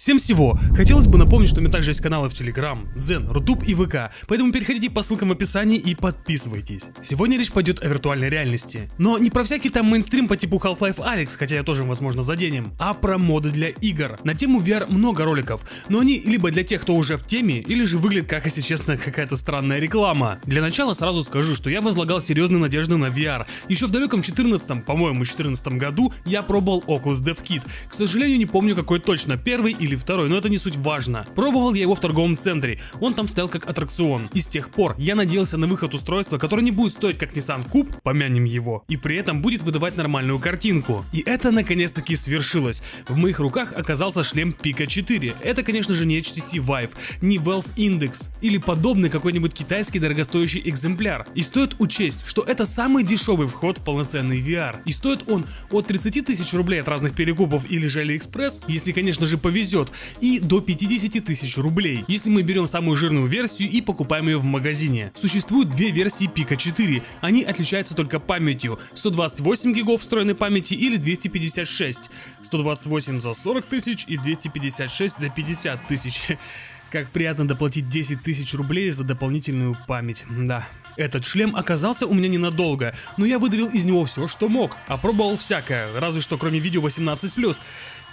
Всем всего! Хотелось бы напомнить, что у меня также есть каналы в Telegram, Zen, Рутуб и ВК, поэтому переходите по ссылкам в описании и подписывайтесь. Сегодня речь пойдет о виртуальной реальности. Но не про всякий там мейнстрим по типу Half-Life Alex, хотя я тоже, возможно, заденем, а про моды для игр. На тему VR много роликов, но они либо для тех, кто уже в теме, или же выглядят как, если честно, какая-то странная реклама. Для начала сразу скажу, что я возлагал серьезные надежды на VR. Еще в далеком 14 по-моему, 14 году я пробовал Oculus Dev Kit. К сожалению, не помню какой точно, первый или или второй, но это не суть важно. Пробовал я его в торговом центре, он там стоял как аттракцион. И с тех пор я надеялся на выход устройства, которое не будет стоить как Nissan Cube, помянем его, и при этом будет выдавать нормальную картинку. И это наконец-таки свершилось. В моих руках оказался шлем Pika 4. Это, конечно же, не HTC Vive, не Valve Index или подобный какой-нибудь китайский дорогостоящий экземпляр. И стоит учесть, что это самый дешевый вход в полноценный VR. И стоит он от 30 тысяч рублей от разных перекупов или же AliExpress, если, конечно же, повезет идет, и до 50 тысяч рублей, если мы берем самую жирную версию и покупаем ее в магазине. Существуют две версии Pika 4, они отличаются только памятью, 128 гигов встроенной памяти или 256, 128 за 40 тысяч и 256 за 50 тысяч. Как приятно доплатить 10 тысяч рублей за дополнительную память, да. Этот шлем оказался у меня ненадолго, но я выдавил из него все, что мог. Опробовал всякое, разве что кроме видео 18+.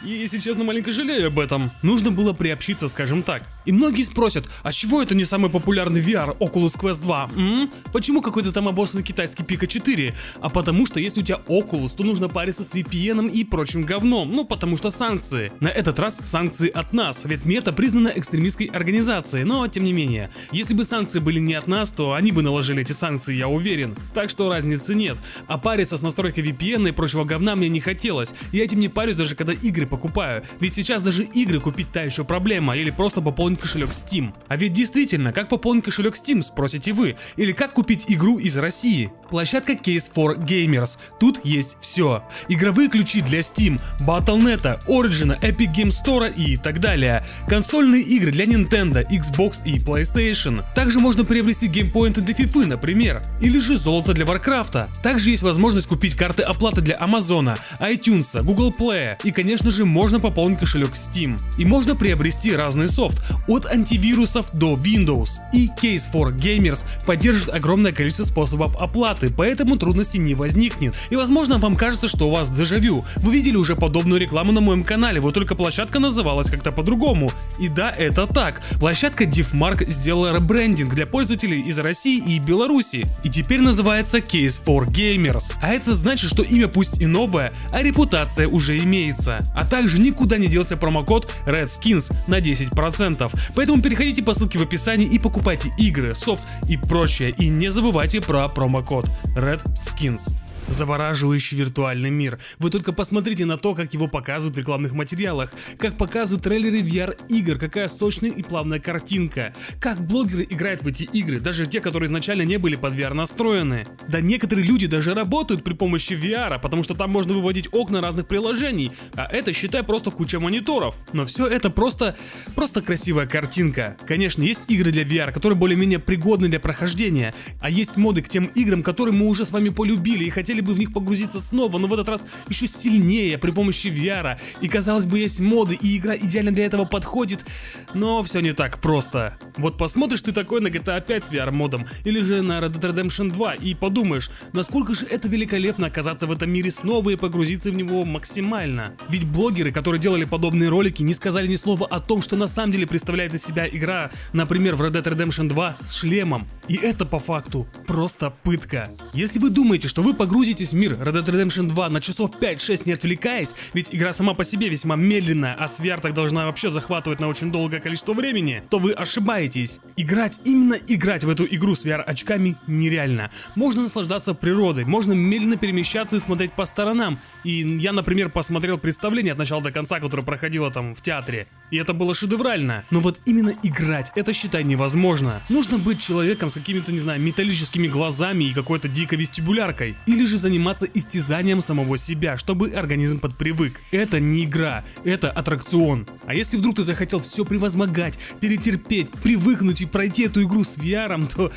И, если честно, маленько жалею об этом. Нужно было приобщиться, скажем так. И многие спросят, а чего это не самый популярный VR Oculus Quest 2? М? Почему какой-то там обоссанный китайский Pika 4? А потому что если у тебя Oculus, то нужно париться с VPN и прочим говном. Ну, потому что санкции. На этот раз санкции от нас, ведь мета признана экстремистской организацией. Но, тем не менее, если бы санкции были не от нас, то они бы наложили эти санкции, я уверен. Так что разницы нет. А париться с настройкой VPN и прочего говна мне не хотелось. Я этим не парюсь даже когда игры покупаю. Ведь сейчас даже игры купить та еще проблема, или просто пополнить кошелек Steam. А ведь действительно, как пополнить кошелек Steam, спросите вы? Или как купить игру из России? Площадка Case for Gamers. Тут есть все. Игровые ключи для Steam, Battle.net, Origin, Epic Game Store и так далее. Консольные игры для Nintendo, Xbox и PlayStation. Также можно приобрести геймпоинты для FIFA, например. Или же золото для Warcraft. Также есть возможность купить карты оплаты для Amazon, iTunes, Google Play и конечно же же можно пополнить кошелек Steam. И можно приобрести разный софт, от антивирусов до Windows. И Case for Gamers поддерживает огромное количество способов оплаты, поэтому трудностей не возникнет. И возможно вам кажется, что у вас дежавю. Вы видели уже подобную рекламу на моем канале, вот только площадка называлась как-то по-другому. И да, это так. Площадка DivMark сделала ребрендинг для пользователей из России и Беларуси. И теперь называется Case for Gamers. А это значит, что имя пусть и новое, а репутация уже имеется. А также никуда не делся промокод RedSkins на 10%. Поэтому переходите по ссылке в описании и покупайте игры, софт и прочее. И не забывайте про промокод RedSkins. Завораживающий виртуальный мир. Вы только посмотрите на то, как его показывают в рекламных материалах, как показывают трейлеры VR-игр, какая сочная и плавная картинка, как блогеры играют в эти игры, даже те, которые изначально не были под VR настроены. Да некоторые люди даже работают при помощи VR, потому что там можно выводить окна разных приложений, а это, считай, просто куча мониторов. Но все это просто, просто красивая картинка. Конечно, есть игры для VR, которые более-менее пригодны для прохождения, а есть моды к тем играм, которые мы уже с вами полюбили и хотели хотели бы в них погрузиться снова, но в этот раз еще сильнее при помощи VR. И казалось бы, есть моды, и игра идеально для этого подходит, но все не так просто. Вот посмотришь ты такой на GTA 5 с VR-модом, или же на Red Dead Redemption 2, и подумаешь, насколько же это великолепно оказаться в этом мире снова и погрузиться в него максимально. Ведь блогеры, которые делали подобные ролики, не сказали ни слова о том, что на самом деле представляет из себя игра, например, в Red Dead Redemption 2 с шлемом. И это по факту просто пытка. Если вы думаете, что вы погрузитесь в мир Red Dead Redemption 2 на часов 5-6 не отвлекаясь, ведь игра сама по себе весьма медленная, а с VR так должна вообще захватывать на очень долгое количество времени, то вы ошибаетесь. Играть, именно играть в эту игру с VR-очками нереально. Можно наслаждаться природой, можно медленно перемещаться и смотреть по сторонам. И я, например, посмотрел представление от начала до конца, которое проходило там в театре. И это было шедеврально. Но вот именно играть, это считай невозможно. Нужно быть человеком с какими-то, не знаю, металлическими глазами и какой-то дикой вестибуляркой. Или же заниматься истязанием самого себя, чтобы организм подпривык. Это не игра, это аттракцион. А если вдруг ты захотел все превозмогать, перетерпеть, привыкнуть и пройти эту игру с VR, то...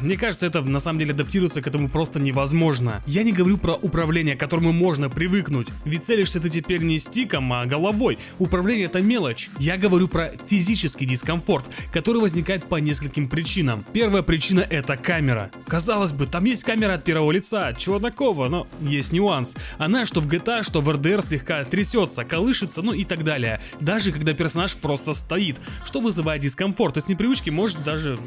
Мне кажется, это на самом деле адаптироваться к этому просто невозможно. Я не говорю про управление, к которому можно привыкнуть. Ведь целишься ты теперь не стиком, а головой. Управление это мелочь. Я говорю про физический дискомфорт, который возникает по нескольким причинам. Первая причина это камера. Казалось бы, там есть камера от первого лица, чего такого, но есть нюанс. Она что в GTA, что в RDR слегка трясется, колышется, ну и так далее. Даже когда персонаж просто стоит, что вызывает дискомфорт, то с непривычки может даже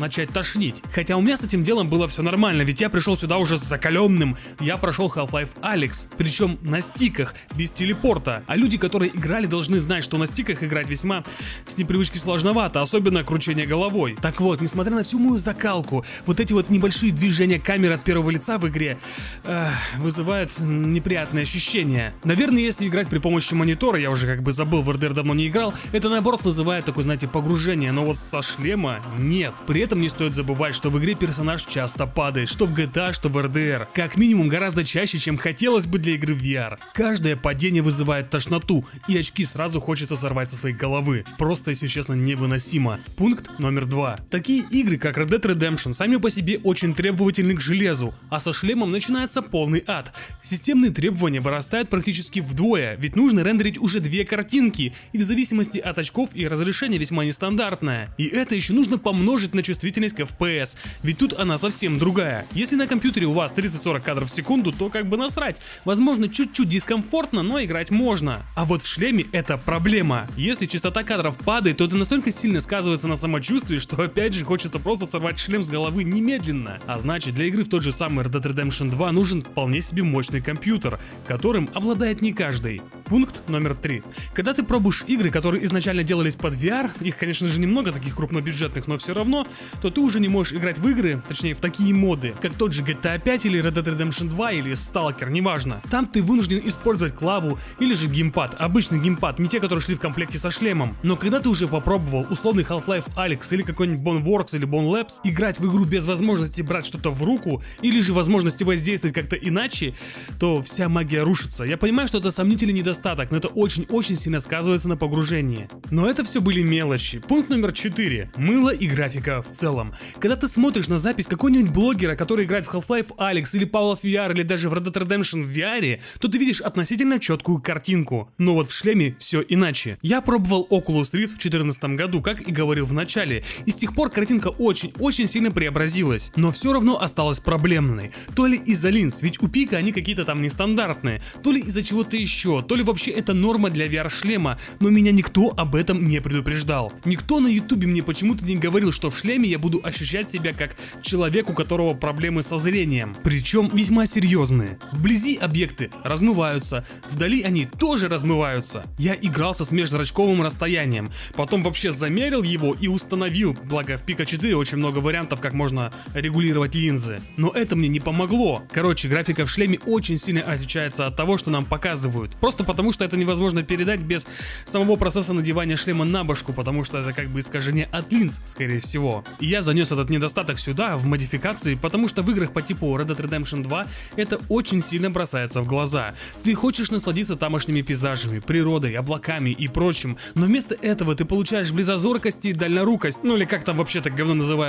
начать тошнить. Хотя у меня с этим делом было все нормально, ведь я пришел сюда уже закаленным. Я прошел Half-Life Alex, причем на стиках, без телепорта. А люди, которые играли, должны знать, что на стиках играть весьма с непривычки сложновато, особенно кручение головой. Так вот, несмотря на всю мою закалку, вот эти вот небольшие движения камеры от первого лица в игре э, вызывают неприятные ощущения. Наверное, если играть при помощи монитора, я уже как бы забыл, в RDR давно не играл, это наоборот вызывает такое, знаете, погружение, но вот со шлема нет. При этом не стоит забывать, что в игре персонаж часто падает, что в GTA, что в RDR. Как минимум гораздо чаще, чем хотелось бы для игры в VR. Каждое падение вызывает тошноту, и очки сразу хочется сорвать со своей головы. Просто, если честно, невыносимо. Пункт номер два. Такие игры, как Red Dead Redemption, сами по себе очень требовательны к железу, а со шлемом начинается полный ад. Системные требования вырастают практически вдвое, ведь нужно рендерить уже две картинки, и в зависимости от очков и разрешения весьма нестандартное. И это еще нужно помножить на чувствительность к FPS, ведь тут она совсем другая. Если на компьютере у вас 30-40 кадров в секунду, то как бы насрать. Возможно, чуть-чуть дискомфортно, но играть можно. А вот в шлеме это проблема. Если частота кадров падает, то это настолько сильно сказывается на самочувствии, что опять же хочется просто сорвать шлем с головы немедленно. А значит, для игры в тот же самый Red Dead Redemption 2 нужен вполне себе мощный компьютер, которым обладает не каждый. Пункт номер 3. Когда ты пробуешь игры, которые изначально делались под VR, их, конечно же, немного таких крупнобюджетных, но все равно, то ты уже не можешь играть в игры, точнее в такие моды, как тот же GTA 5 или Red Dead Redemption 2 или Stalker, неважно. Там ты вынужден использовать клаву или же геймпад, обычный геймпад, не те, которые шли в комплекте со шлемом. Но когда ты уже попробовал условный Half-Life Alex или какой-нибудь Boneworks или Bone Labs, играть в игру без возможности брать что-то в руку или же возможности воздействовать как-то иначе, то вся магия рушится. Я понимаю, что это сомнительный недостаток, но это очень-очень сильно сказывается на погружении. Но это все были мелочи. Пункт номер 4. Мыло и графика в целом. Когда ты смотришь на запись какого-нибудь блогера, который играет в Half-Life Alex или of VR или даже в Red Dead Redemption в VR, то ты видишь относительно четкую картинку. Но вот в шлеме все иначе. Я пробовал Oculus Rift в 2014 году, как и говорил в начале, и с тех пор картинка очень-очень сильно преобразилась, но все равно осталась проблемной. То ли из-за линз, ведь у пика они какие-то там нестандартные, то ли из-за чего-то еще, то ли вообще это норма для VR-шлема, но меня никто об этом не предупреждал. Никто на ютубе мне почему-то не говорил, что в шлеме я буду ощущать себя как человек, у которого проблемы со зрением. Причем весьма серьезные. Вблизи объекты размываются, вдали они тоже размываются. Я игрался с межзрачковым расстоянием, потом вообще замерил его и установил, благо в Пика 4 очень много вариантов, как можно регулировать линзы. Но это мне не помогло. Короче, графика в шлеме очень сильно отличается от того, что нам показывают. Просто потому, что это невозможно передать без самого процесса надевания шлема на башку, потому что это как бы искажение от линз, скорее всего. Я занес этот недостаток сюда, в модификации, потому что в играх по типу Red Dead Redemption 2 это очень сильно бросается в глаза. Ты хочешь насладиться тамошними пейзажами, природой, облаками и прочим, но вместо этого ты получаешь близозоркость и дальнорукость, ну или как там вообще так говно называется.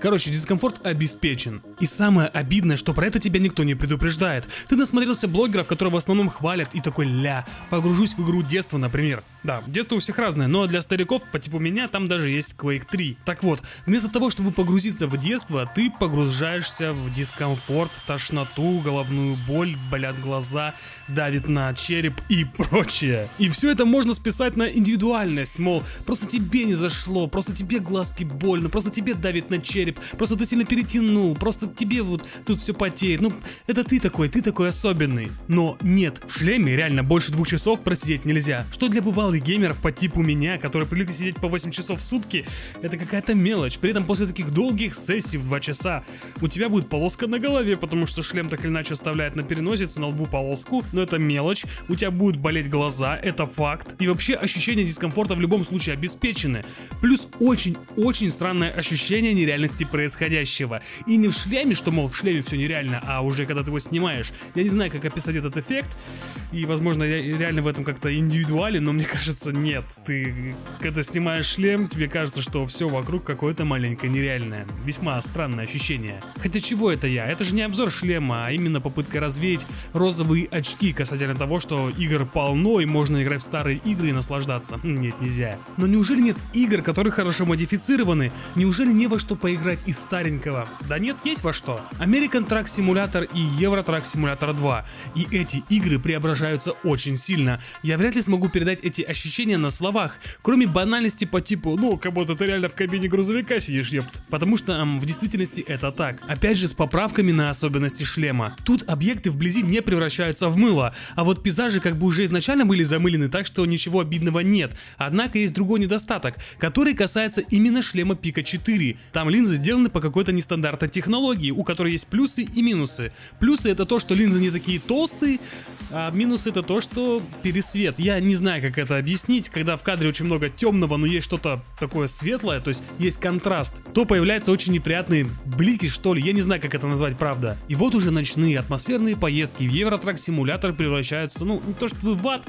Короче, дискомфорт обеспечен. И самое обидное, что про это тебя никто не предупреждает. Ты насмотрелся блогеров, которые в основном хвалят и такой ля, погружусь в игру детства, например. Да, детство у всех разное, но для стариков по типу меня там даже есть Quake 3. Так вот, вместо того, чтобы погрузиться в детство, ты погружаешься в дискомфорт, тошноту, головную боль, болят глаза, давит на череп и прочее. И все это можно списать на индивидуальность, мол, просто тебе не зашло, просто тебе глазки больно, просто тебе давит на череп, просто ты сильно перетянул, просто тебе вот тут все потеет. Ну, это ты такой, ты такой особенный. Но нет, в шлеме реально больше двух часов просидеть нельзя, что для бывалых малых геймеров по типу меня, которые привыкли сидеть по 8 часов в сутки, это какая-то мелочь. При этом после таких долгих сессий в 2 часа у тебя будет полоска на голове, потому что шлем так или иначе оставляет на переносице, на лбу полоску, но это мелочь. У тебя будут болеть глаза, это факт. И вообще ощущение дискомфорта в любом случае обеспечены. Плюс очень-очень странное ощущение нереальности происходящего. И не в шлеме, что, мол, в шлеме все нереально, а уже когда ты его снимаешь. Я не знаю, как описать этот эффект. И, возможно, я реально в этом как-то индивидуален, но мне кажется, нет. Ты, когда снимаешь шлем, тебе кажется, что все вокруг какое-то маленькое нереальное. Весьма странное ощущение. Хотя чего это я? Это же не обзор шлема, а именно попытка развеять розовые очки касательно того, что игр полно и можно играть в старые игры и наслаждаться. Нет, нельзя. Но неужели нет игр, которые хорошо модифицированы? Неужели не во что поиграть из старенького? Да нет, есть во что. American Truck Simulator и Euro Truck Simulator 2. И эти игры преображаются очень сильно. Я вряд ли смогу передать эти ощущения на словах, кроме банальности по типу, ну, как будто ты реально в кабине грузовика сидишь, ёпт. Потому что эм, в действительности это так. Опять же, с поправками на особенности шлема. Тут объекты вблизи не превращаются в мыло, а вот пейзажи как бы уже изначально были замылены, так что ничего обидного нет. Однако есть другой недостаток, который касается именно шлема Пика 4. Там линзы сделаны по какой-то нестандартной технологии, у которой есть плюсы и минусы. Плюсы это то, что линзы не такие толстые, а минус это то, что пересвет. Я не знаю, как это объяснить, когда в кадре очень много темного, но есть что-то такое светлое, то есть есть контраст, то появляются очень неприятные блики, что ли. Я не знаю, как это назвать, правда. И вот уже ночные атмосферные поездки в Евротрак симулятор превращаются, ну, не то чтобы в ад,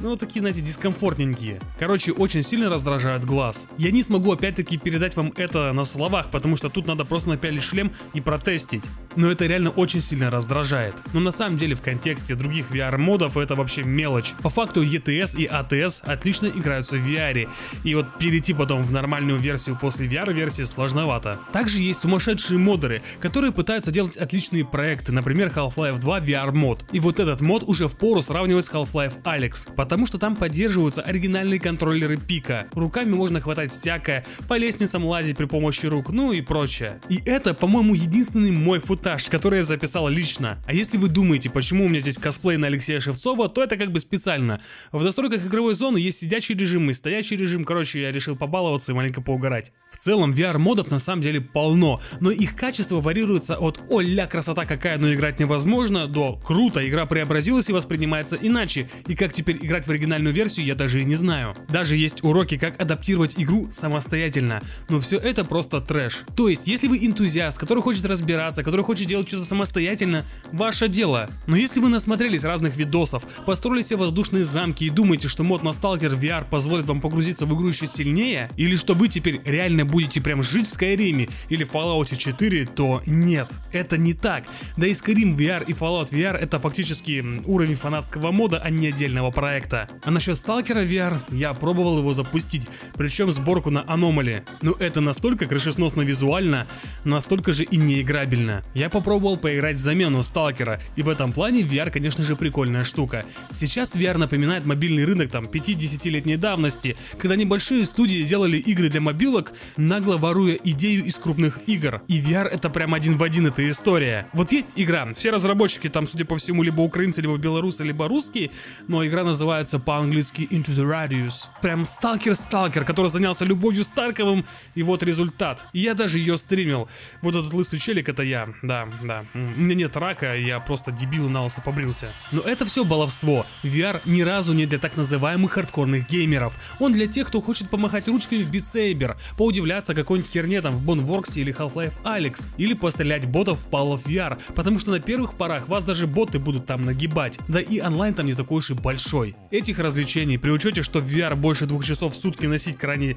но такие, знаете, дискомфортненькие. Короче, очень сильно раздражают глаз. Я не смогу опять-таки передать вам это на словах, потому что тут надо просто напялить шлем и протестить. Но это реально очень сильно раздражает. Но на самом деле в контексте других VR-модов это вообще мелочь. По факту ETS и ATS отлично играются в VR, и вот перейти потом в нормальную версию после VR-версии сложновато. Также есть сумасшедшие модеры, которые пытаются делать отличные проекты, например Half-Life 2 VR-мод. И вот этот мод уже в пору сравнивать с Half-Life Alex, потому что там поддерживаются оригинальные контроллеры пика. Руками можно хватать всякое, по лестницам лазить при помощи рук, ну и прочее. И это, по-моему, единственный мой футаж, который я записал лично. А если вы думаете, почему у меня здесь косплей на Алексея Шевцова, то это как бы специально. В настройках игровой зоны есть сидячий режим и стоячий режим, короче, я решил побаловаться и маленько поугарать. В целом, VR-модов на самом деле полно, но их качество варьируется от «Оля, красота какая, но играть невозможно» до «Круто, игра преобразилась и воспринимается иначе», и как теперь играть в оригинальную версию я даже и не знаю. Даже есть уроки, как адаптировать игру самостоятельно, но все это просто трэш. То есть, если вы энтузиаст, который хочет разбираться, который хочет делать что-то самостоятельно, ваше дело. Но если вы насмотрелись разных видосов, построили себе воздушные замки и думаете, что мод на Stalker VR позволит вам погрузиться в игру еще сильнее, или что вы теперь реально будете прям жить в Skyrim или в Fallout 4, то нет, это не так. Да и Skyrim VR и Fallout VR это фактически уровень фанатского мода, а не отдельного проекта. А насчет Stalker VR, я пробовал его запустить, причем сборку на Anomaly. Но это настолько крышесносно визуально, настолько же и неиграбельно. Я попробовал поиграть в замену Сталкера, и в этом плане VR, конечно же, прикольная штука. Сейчас VR напоминает мобильный рынок там 5-10-летней давности, когда небольшие студии делали игры для мобилок, нагло воруя идею из крупных игр. И VR это прям один в один эта история. Вот есть игра, все разработчики там, судя по всему, либо украинцы, либо белорусы, либо русские, но игра называется по-английски Into the Radius. Прям сталкер-сталкер, который занялся любовью с Тарковым, и вот результат. Я даже ее стримил. Вот этот лысый челик это я, да, да. У меня нет рака, я просто дебил на лысо побрился. Но это все баловство. VR ни разу не для так называемых хардкорных геймеров. Он для тех, кто хочет помахать ручками в Saber, поудивляться какой-нибудь херне там в Boneworks или Half-Life Alex, или пострелять ботов в Pal of VR, потому что на первых порах вас даже боты будут там нагибать, да и онлайн там не такой уж и большой. Этих развлечений при учете, что в VR больше двух часов в сутки носить крайне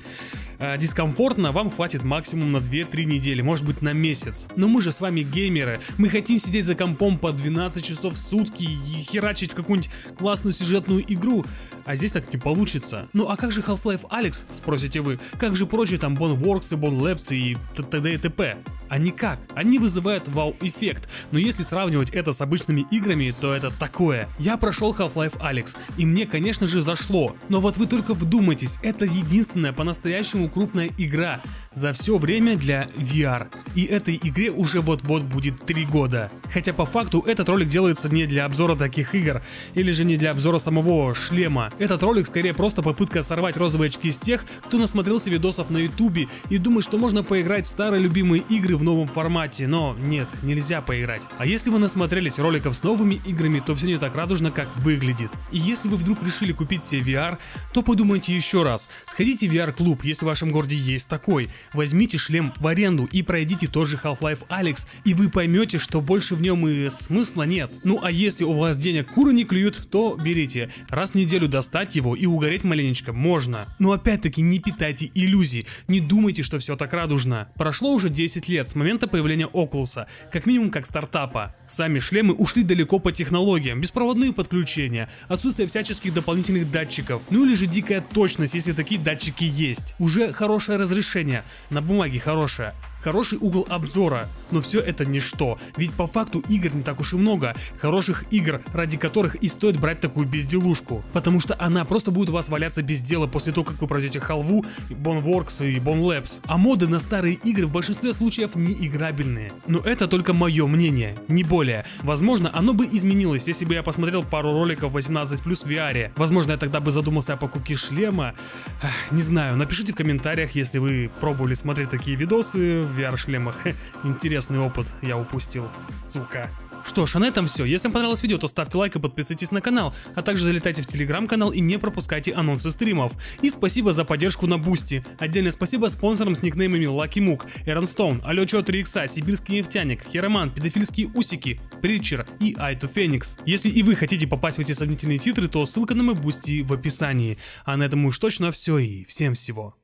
э, дискомфортно, вам хватит максимум на 2-3 недели, может быть на месяц. Но мы же с вами геймеры, мы хотим сидеть за компом по 12 часов в сутки и херачить какую-нибудь классную сюжетную игру, а здесь так не получится. Ну а как же Half-Life Alex, спросите вы, как же прочие там Boneworks и Bone Labs и т.д. и т.п. А никак. Они вызывают вау-эффект, но если сравнивать это с обычными играми, то это такое. Я прошел Half-Life Alex, и мне, конечно же, зашло. Но вот вы только вдумайтесь, это единственная по-настоящему крупная игра за все время для VR. И этой игре уже вот-вот будет 3 года. Хотя по факту этот ролик делается не для обзора таких игр, или же не для обзора самого шлема. Этот ролик скорее просто попытка сорвать розовые очки с тех, кто насмотрелся видосов на ютубе и думает, что можно поиграть в старые любимые игры в новом формате, но нет, нельзя поиграть. А если вы насмотрелись роликов с новыми играми, то все не так радужно, как выглядит. И если вы вдруг решили купить себе VR, то подумайте еще раз. Сходите в VR-клуб, если в вашем городе есть такой. Возьмите шлем в аренду и пройдите тот же Half-Life Alex, и вы поймете, что больше в нем и смысла нет. Ну а если у вас денег куры не клюют, то берите. Раз в неделю достать его и угореть маленечко можно. Но опять-таки не питайте иллюзий, не думайте, что все так радужно. Прошло уже 10 лет с момента появления Oculus, как минимум как стартапа. Сами шлемы ушли далеко по технологиям, беспроводные подключения, отсутствие всяческих дополнительных датчиков, ну или же дикая точность, если такие датчики есть. Уже хорошее разрешение, на бумаге хорошее, хороший угол обзора, но все это ничто, ведь по факту игр не так уж и много, хороших игр, ради которых и стоит брать такую безделушку, потому что она просто будет у вас валяться без дела после того, как вы пройдете халву, Boneworks и Bone Labs, а моды на старые игры в большинстве случаев не играбельные. Но это только мое мнение, не более. Возможно, оно бы изменилось, если бы я посмотрел пару роликов 18 в VR. Возможно, я тогда бы задумался о покупке шлема. Не знаю, напишите в комментариях, если вы пробовали смотреть такие видосы в VR-шлемах. Интересный опыт я упустил, сука. Что ж, а на этом все. Если вам понравилось видео, то ставьте лайк и подписывайтесь на канал, а также залетайте в телеграм-канал и не пропускайте анонсы стримов. И спасибо за поддержку на Boosty. Отдельное спасибо спонсорам с никнеймами Lucky Mook, Aaron Stone, Алечо 3 икса, Сибирский нефтяник, Хероман, Педофильские усики, Preacher и Айту Феникс. Если и вы хотите попасть в эти сомнительные титры, то ссылка на мой Boosty в описании. А на этом уж точно все и всем всего.